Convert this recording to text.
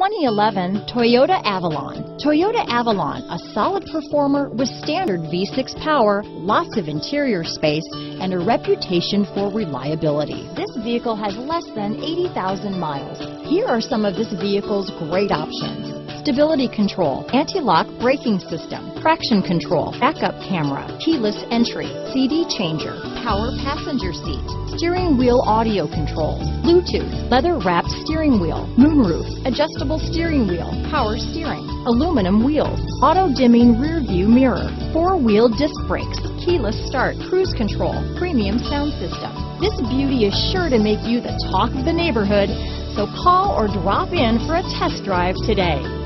2011 Toyota Avalon. Toyota Avalon, a solid performer with standard V6 power, lots of interior space, and a reputation for reliability. This vehicle has less than 80,000 miles. Here are some of this vehicle's great options stability control, anti-lock braking system, traction control, backup camera, keyless entry, CD changer, power passenger seat, steering wheel audio controls, Bluetooth, leather wrapped steering wheel, moonroof, adjustable steering wheel, power steering, aluminum wheels, auto dimming rear view mirror, four wheel disc brakes, keyless start, cruise control, premium sound system. This beauty is sure to make you the talk of the neighborhood, so call or drop in for a test drive today.